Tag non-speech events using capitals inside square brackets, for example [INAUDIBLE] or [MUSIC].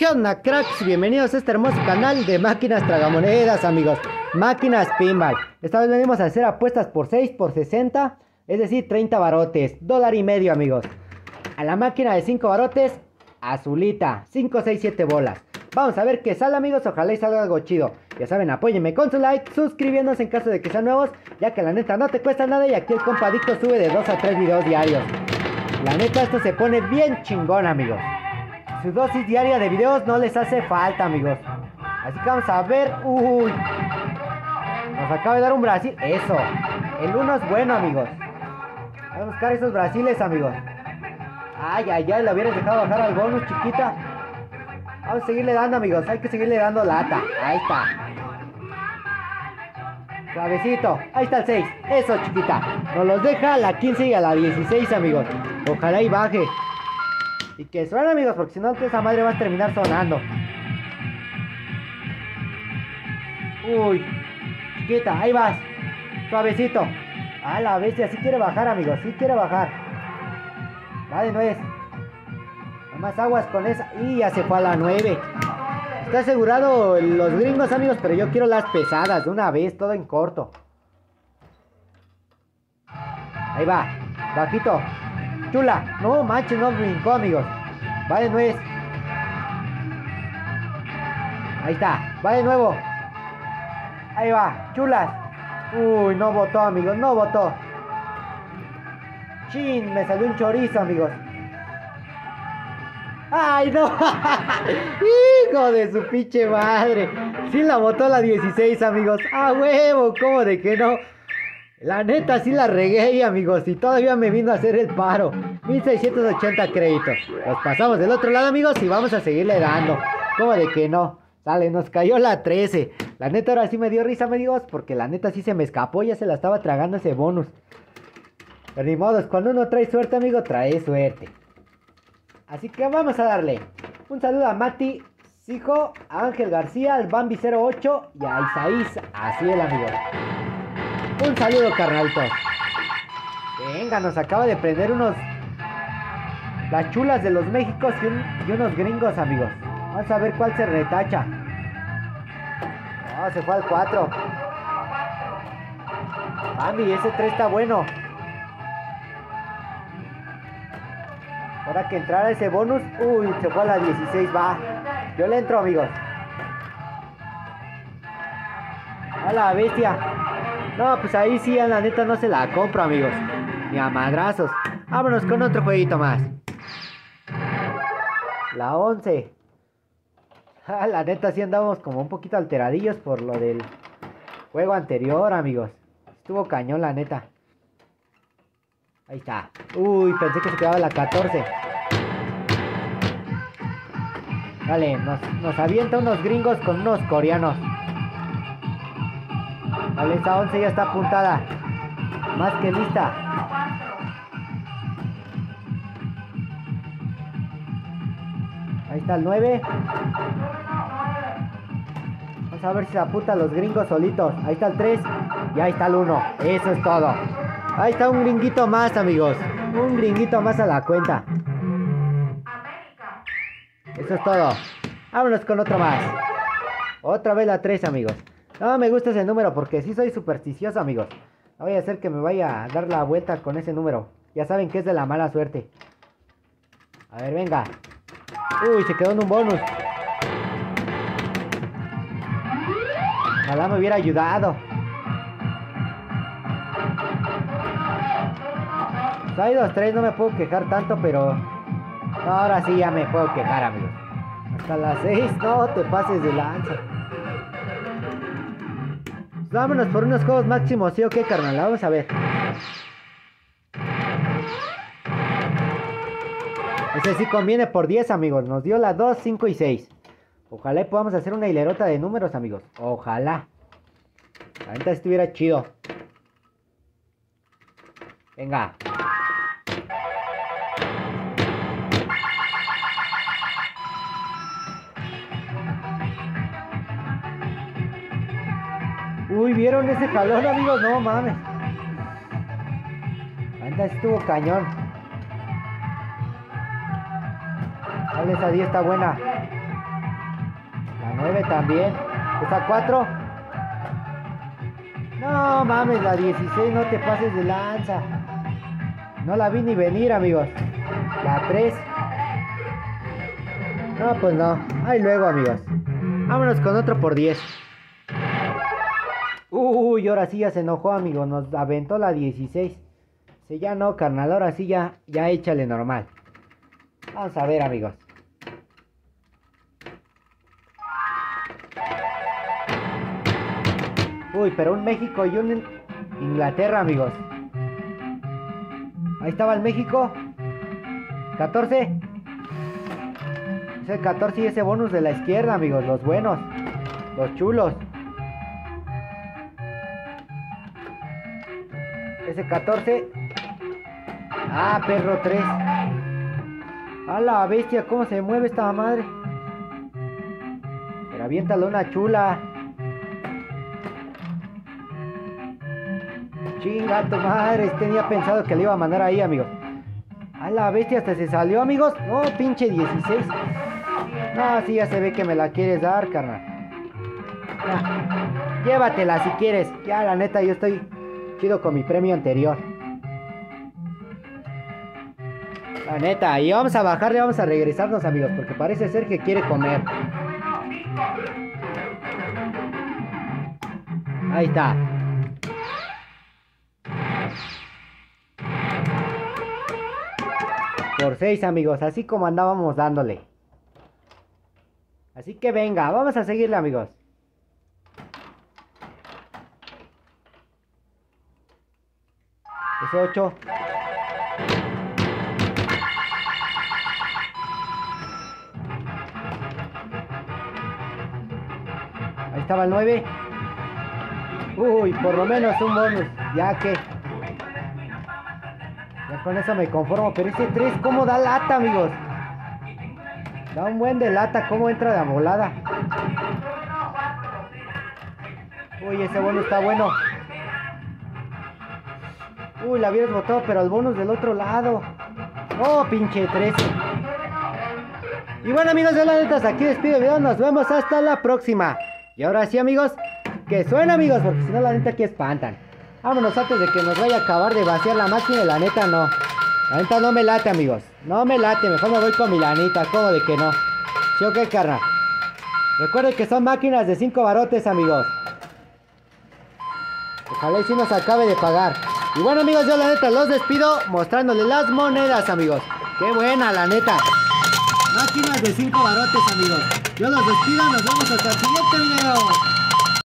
¿Qué? Bienvenidos a este hermoso canal de máquinas tragamonedas amigos. Máquinas pinball. Esta vez venimos a hacer apuestas por 6, por 60 Es decir, 30 barotes. Dólar y medio amigos. A la máquina de 5 barotes Azulita. 5, 6, 7 bolas. Vamos a ver qué sale amigos. Ojalá y salga algo chido. Ya saben, apóyenme con su like Suscribiéndose en caso de que sean nuevos Ya que la neta no te cuesta nada Y aquí el compadito sube de 2 a 3 videos diarios. La neta esto se pone bien chingón amigos su dosis diaria de videos no les hace falta, amigos. Así que vamos a ver. Uy. Nos acaba de dar un Brasil. Eso. El uno es bueno, amigos. Vamos a buscar esos Brasiles, amigos. Ay, ay, ay. Lo hubieras dejado bajar al bonus, chiquita. Vamos a seguirle dando, amigos. Hay que seguirle dando lata. Ahí está. Suavecito. Ahí está el 6. Eso, chiquita. Nos los deja a la 15 y a la 16, amigos. Ojalá y baje. Y que suene amigos, porque si no esa madre va a terminar sonando. Uy, chiquita, ahí vas. Suavecito. A la bestia, sí quiere bajar amigos, sí quiere bajar. Va de nuez. más aguas con esa. Y ya se fue a la 9. Está asegurado los gringos amigos, pero yo quiero las pesadas de una vez, todo en corto. Ahí va, bajito. Chula. No manches, no brincó, amigos. Va de nuez. Ahí está. Va de nuevo. Ahí va. Chulas. Uy, no votó, amigos. No votó. Chin, me salió un chorizo, amigos. ¡Ay, no! [LAUGHS] ¡Hijo de su pinche madre! Sí la votó la 16, amigos. ¡A huevo! ¿Cómo de que no? La neta sí la regué, amigos, y todavía me vino a hacer el paro. 1680 créditos. Los pasamos del otro lado, amigos, y vamos a seguirle dando. ¿Cómo de que no? Sale, nos cayó la 13. La neta ahora sí me dio risa, amigos, porque la neta sí se me escapó, ya se la estaba tragando ese bonus. Pero ni modo, cuando uno trae suerte, amigo, trae suerte. Así que vamos a darle. Un saludo a Mati, Sijo, a Ángel García, al Bambi08 y a Isaís. Así el amigo. Un saludo, carnalitos. Venga, nos acaba de prender unos. Las chulas de los Méxicos y, unos gringos, amigos. Vamos a ver cuál se retacha. No, se fue al 4. Mami, ese 3 está bueno. Ahora que entrara ese bonus. Uy, se fue a la 16. Va. Yo le entro, amigos. A la bestia. No, pues ahí sí, a la neta no se la compro, amigos. Ni a madrazos. Vámonos con otro jueguito más. La 11. [LAUGHS] la neta sí andamos como un poquito alteradillos por lo del juego anterior, amigos. Estuvo cañón, la neta. Ahí está. Uy, pensé que se quedaba la 14. Vale, nos, nos avienta unos gringos con unos coreanos. Vale, esta 11 ya está apuntada. Más que lista. Ahí está el 9. Vamos a ver si se apunta los gringos solitos. Ahí está el 3. Y ahí está el 1. Eso es todo. Ahí está un gringuito más, amigos. Un gringuito más a la cuenta. Eso es todo. Vámonos con otro más. Otra vez la 3, amigos. No me gusta ese número porque sí soy supersticioso, amigos. Voy a hacer que me vaya a dar la vuelta con ese número. Ya saben que es de la mala suerte. A ver, venga. Uy, se quedó en un bonus. Ojalá me hubiera ayudado. Pues hay dos, tres, no me puedo quejar tanto, pero... ahora sí ya me puedo quejar, amigos. Hasta las seis, no te pases de lanza. Vámonos por unos juegos máximos, ¿sí o qué, carnal? Vamos a ver. Ese sí conviene por 10, amigos. Nos dio la 2, 5 y 6. Ojalá podamos hacer una hilerota de números, amigos. Ojalá. La neta estuviera chido. Venga. Uy, ¿vieron ese jalón, amigos? No mames. Anda, estuvo cañón. Dale, esa 10 está buena. 9 también. Esta 4. No mames, la 16, no te pases de lanza. No la vi ni venir, amigos. La 3. No, pues no. Ahí luego, amigos. Vámonos con otro por 10. Uy, ahora sí ya se enojó, amigo. Nos aventó la 16. Si ya no, carnal. Ahora sí ya, ya échale normal. Vamos a ver, amigos. Uy, pero un México y un Inglaterra, amigos. Ahí estaba el México. 14. Es el 14 y ese bonus de la izquierda, amigos. Los buenos. Los chulos. Ese 14. Ah, perro 3. A la bestia, cómo se mueve esta madre. Pero aviéntalo una chula. Chinga tu madre, tenía pensado que le iba a mandar ahí, amigos. A la bestia hasta se salió, amigos. No, pinche 16. No, sí, ya se ve que me la quieres dar, carnal. llévatela si quieres. Ya, la neta, yo estoy chido con mi premio anterior. La neta, y vamos a bajarle, vamos a regresarnos, amigos, porque parece ser que quiere comer. Ahí está. Por 6 amigos, así como andábamos dándole. Así que venga, vamos a seguirle amigos. Es 8. Ahí estaba el 9. Uy, por lo menos un bonus. Ya que con eso me conformo. Pero ese 3, ¿cómo da lata, amigos? Da un buen de lata, ¿cómo entra de amolada? Uy, ese bono está bueno. Uy, la habías botado, pero el bonus del otro lado. Oh, pinche 13. Y bueno, amigos, de la neta, hasta aquí despido el video. Nos vemos hasta la próxima. Y ahora sí, amigos, que suena, amigos, porque si no, la neta aquí espantan. Vámonos antes de que nos vaya a acabar de vaciar la máquina. La neta no. La neta no me late, amigos. No me late. Mejor me voy con mi lanita. ¿Cómo de que no? ¿Sí o qué, carnal? Recuerden que son máquinas de 5 barotes, amigos. Ojalá y si nos acabe de pagar. Y bueno, amigos, yo la neta los despido mostrándoles las monedas, amigos. Qué buena, la neta. Máquinas de 5 barotes, amigos. Yo los despido. Nos vemos hasta el siguiente video.